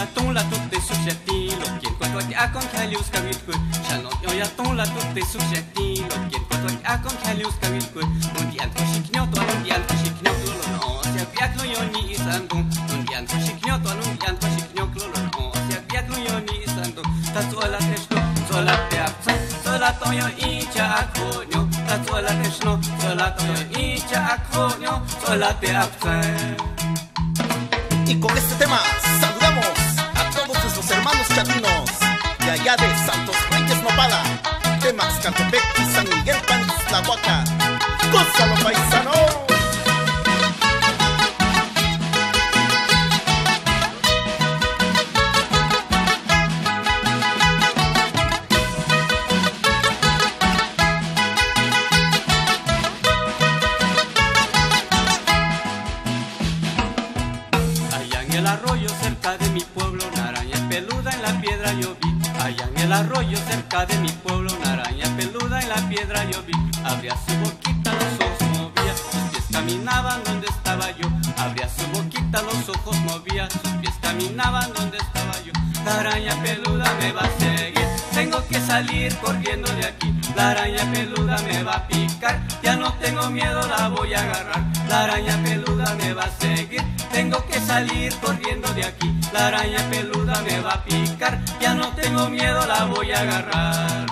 jag tagit det succettil och en kvartlag akon kaljus ska vilkur Shannon jag jag tagit det succettil och en kvartlag akon kaljus ska vilkur Und die Antwort schicknot und die Antwort schicknot und aus jag biaklo jag ni isandum Und die Antwort schicknot und die Antwort schicknot und aus jag biaklo jag ni isandum Tatsu ala teshno, zola peapsa, zola toyo icha akonyo Tatsuola teshno, zola toyo icha akonyo, zola peapsa Y con este tema De Maxcatepec y San Miguel Paniztlahuaca. ¡Gózalo, paisano! Allá en el arroyo cerca de mi pueblo, el arroyo cerca de mi pueblo, una araña peluda en la piedra yo vi. Abría su boquita, los ojos movía, sus pies caminaban donde estaba yo. Abría su boquita, los ojos movía, sus pies caminaban donde estaba yo. La araña peluda me va a seguir, tengo que salir corriendo de aquí. La araña peluda me va a picar, ya no tengo miedo, la voy a agarrar. La araña peluda salir corriendo de aquí. La araña peluda me va a picar, ya no tengo miedo, la voy a agarrar.